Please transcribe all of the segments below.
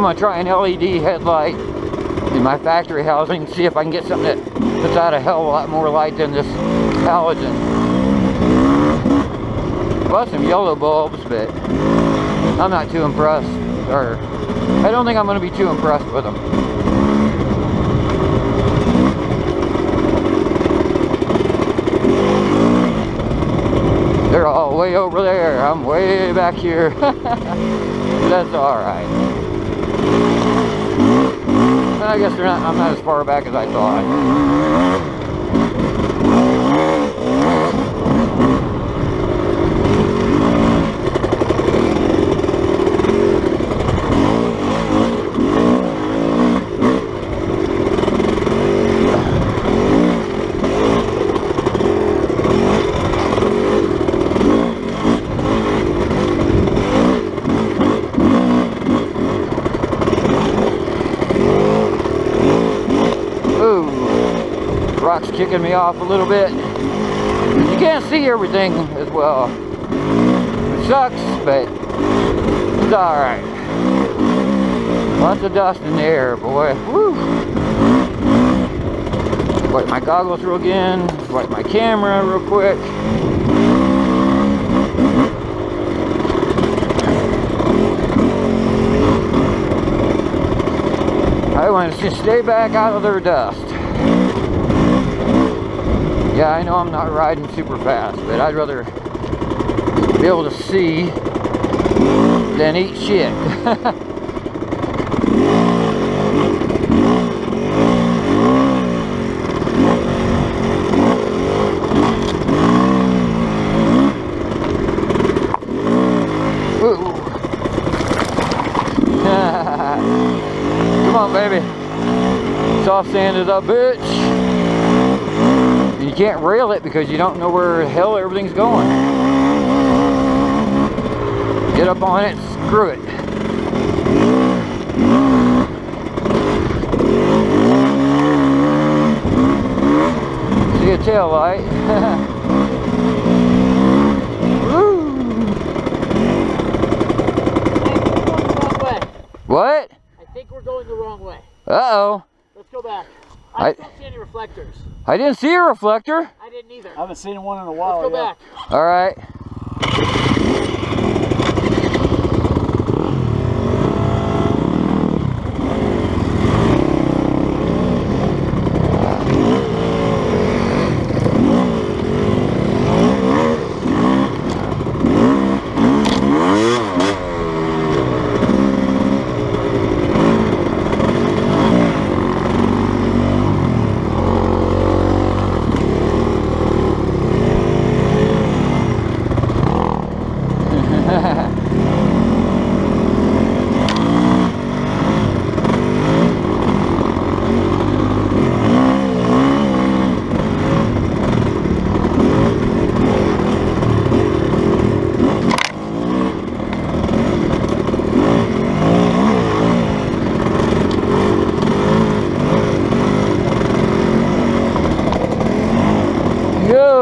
I'm gonna try an LED headlight in my factory housing, see if I can get something that puts out a hell of a lot more light than this halogen. Well, some yellow bulbs, but I'm not too impressed. Or, I don't think I'm gonna be too impressed with them. They're all way over there. I'm way back here. That's alright. I guess not, I'm not as far back as I thought. Ooh, rock's kicking me off a little bit. You can't see everything as well. It sucks, but it's alright. Lots of dust in the air, boy. Woo! Wipe my goggles real again. Wipe my camera real quick. I want to just stay back out of their dust. Yeah, I know I'm not riding super fast, but I'd rather be able to see than eat shit. Come on, baby. Soft sand is a bitch. And you can't rail it because you don't know where the hell everything's going. Get up on it, screw it. See a tail light. What? I think we're going the wrong way. Uh-oh. Let's go back. I, I- don't see any reflectors. I didn't see a reflector. I didn't either. I haven't seen one in a while. Let's go yeah. back. All right.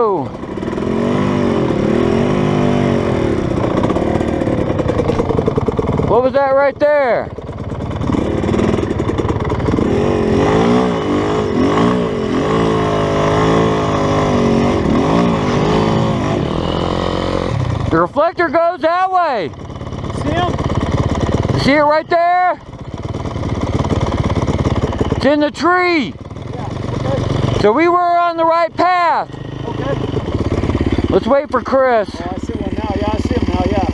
Go. What was that right there? The reflector goes that way. See him? You see it right there? It's in the tree. Yeah. Okay. So we were on the right path. Let's wait for Chris. Oh, I see one now. Yeah, I see him now. Yeah.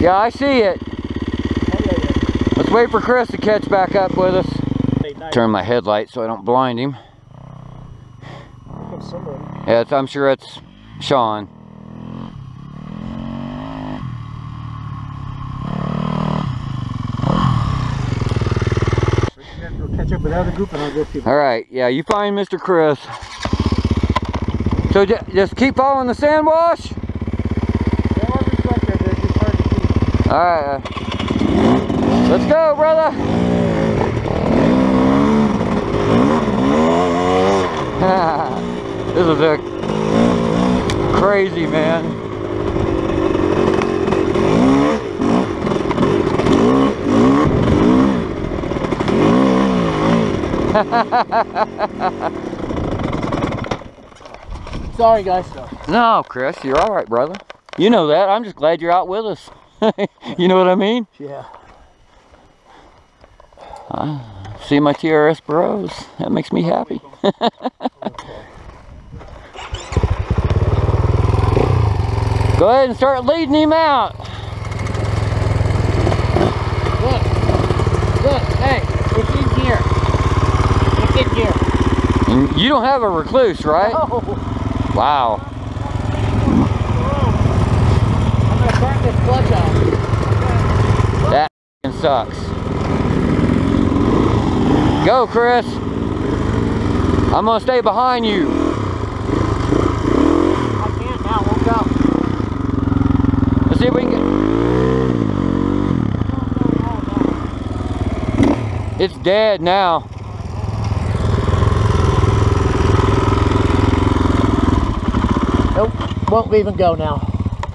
Yeah, I see it. Oh, yeah, yeah. Let's wait for Chris to catch back up with us. Hey, nice. Turn my headlight so I don't blind him. Yeah, it's, I'm sure it's Sean. So you have to go catch up with the other group and I'll go see them. All right, yeah, you find Mr. Chris. So ju- just keep following the sand wash. All right, uh, let's go, brother. this is a crazy man. Sorry, guys. no, Chris, you're all right, brother. You know that. I'm just glad you're out with us. you know what I mean? Yeah. See my TRS bros. That makes me happy. Go ahead and start leading him out. Look. Look. Hey, it's in here. It's in here. And you don't have a Rekluse, right? Oh. Wow. I'm gonna turn this clutch off. That sucks. Go, Chris. I'm gonna stay behind you. I can't now. Won't go. Let's see if we can get. It's dead now. Won't even go now.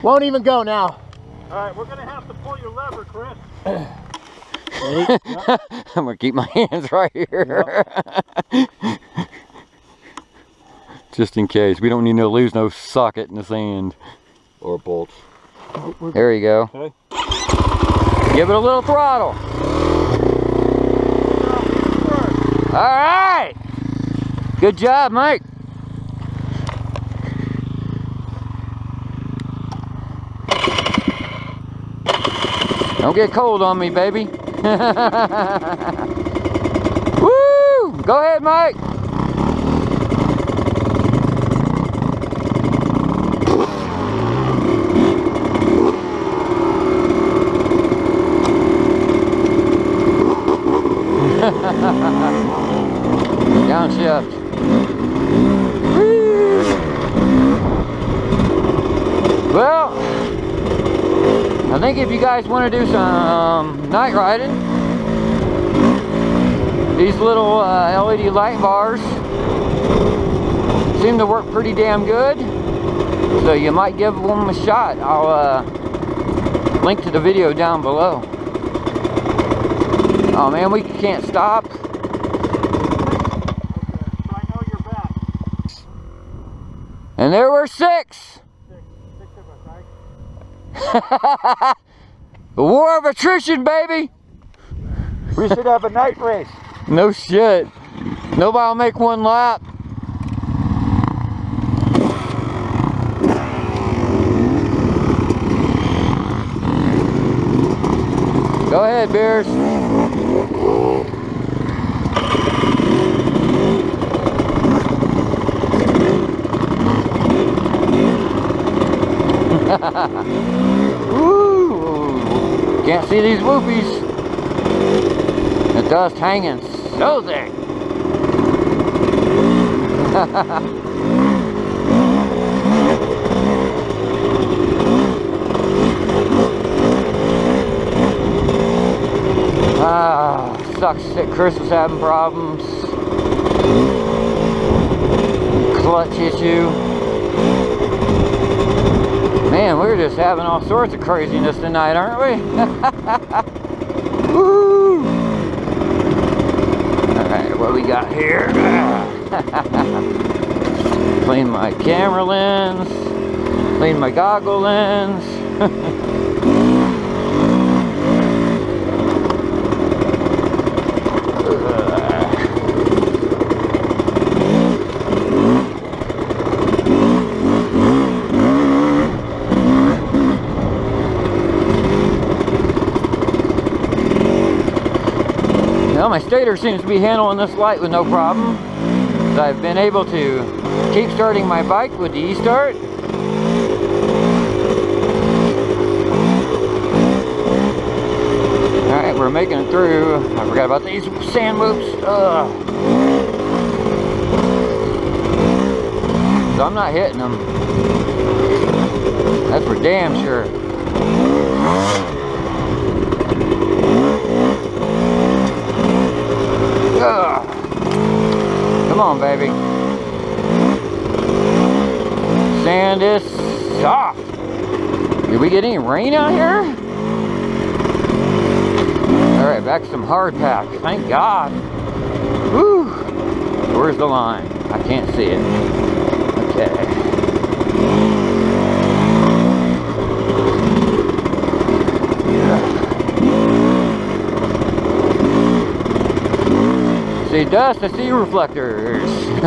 Won't even go now. All right, we're gonna have to pull your lever, Chris. Ready? I'm gonna keep my hands right here. Just in case. We don't need to lose no socket in the sand. Or bolts. There you go. Okay. Give it a little throttle. All right. Good job, Mike. Don't get cold on me, baby. Woo! Go ahead, Mike. Downshift. Woo! Well, I think if you guys want to do some night riding, these little uh, LED light bars seem to work pretty damn good. So you might give them a shot. I'll uh, link to the video down below. Oh man, we can't stop. And there were six. The war of attrition, baby. We should have a night race. No shit. Nobody will make one lap. Go ahead, Beers. Can't see these whoopies. The dust hanging so thick. ah, sucks that Chris was having problems. Clutch issue. Man, we're just having all sorts of craziness tonight, aren't we? Woo! Alright, what we got here? clean my camera lens. Clean my goggle lens. Well, my stator seems to be handling this light with no problem. So I've been able to keep starting my bike with the e-start. Alright, we're making it through. I forgot about these sand whoops. Ugh. So I'm not hitting them. That's for damn sure. Ugh. Come on, baby. Sand is soft. Did we get any rain out here? All right, back some hard pack. Thank God. Whew. Where's the line? I can't see it. Okay. See dust, I see reflectors.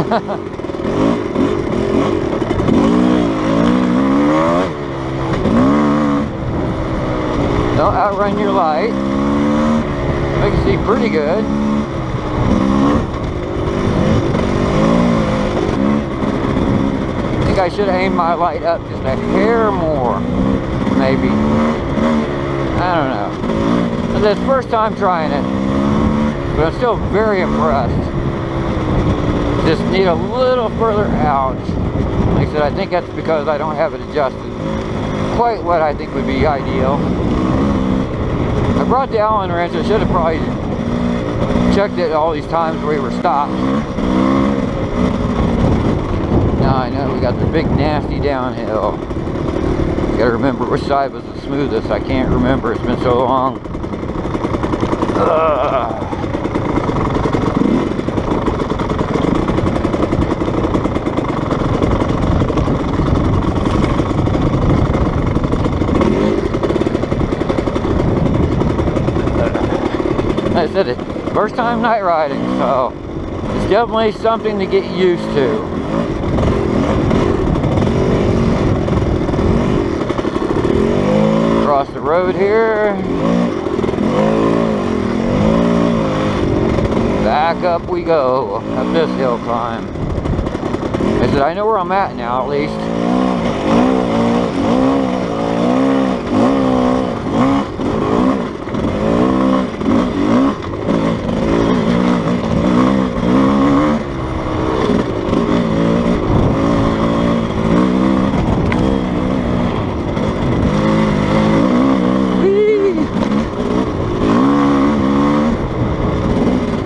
Don't outrun your light. I can see pretty good. I think I should aim my light up just a hair more, maybe. I don't know. It's the first time trying it, but I'm still very impressed. Just need a little further out. Like I said, I think that's because I don't have it adjusted quite what I think would be ideal. I brought the Allen wrench. I should have probably checked it all these times we were stopped. Now I know we got the big nasty downhill. Gotta remember which side was the smoothest. I can't remember. It's been so long. Ugh. Said it, first time night riding, so it's definitely something to get used to. Across the road here. Back up we go, up this hill climb. I said, I know where I'm at now at least. Whee!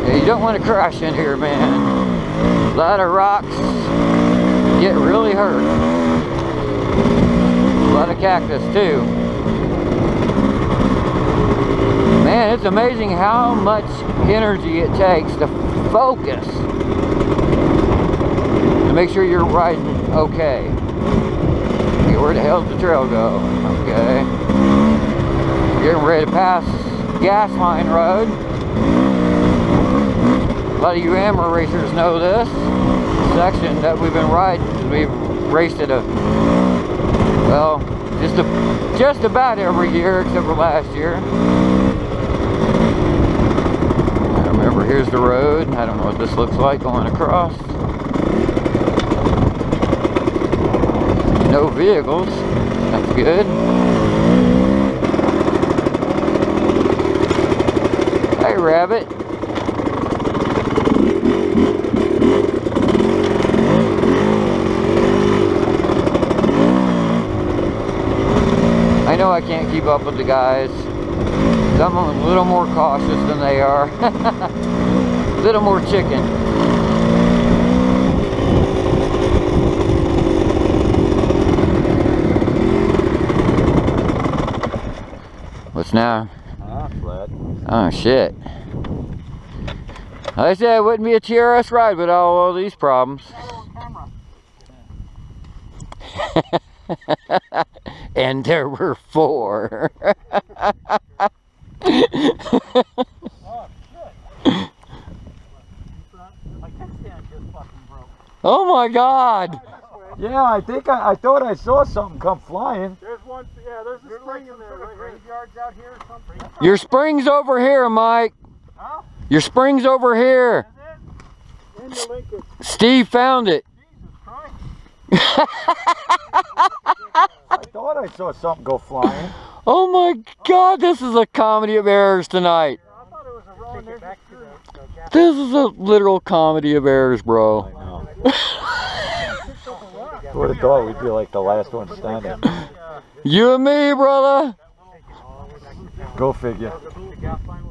Yeah, you don't want to crash in here, man. A lot of rocks get really hurt. A lot of cactus, too. Man, it's amazing how much energy it takes to focus to make sure you're riding okay. Okay, where the hell did the trail go? Okay. Getting ready to pass Gas Line Road. A lot of you amateur racers know this section that we've been riding. We've raced it a, well, just a, just about every year except for last year. I remember here's the road. I don't know what this looks like going across. No vehicles. That's good. Hey, rabbit. Know I can't keep up with the guys. I'm a little more cautious than they are. a little more chicken. What's now? Ah, flat. Oh shit. Like I said, it wouldn't be a TRS ride without all these problems. and there were four. My kickstand just fucking broke. oh my god! Yeah, I think I, I thought I saw something come flying. There's one, yeah, there's a spring in there, right here. Graveyards out here or something. Your spring's over here, Mike. Huh? Your spring's over here. In the Lincoln. Steve found it. I saw something go flying. Oh my god, this is a comedy of errors tonight. I thought it was a roll, and there's a tree. This is a literal comedy of errors, bro. know. Would have thought we'd be like the last one standing. You and me, brother. Go figure. The gas line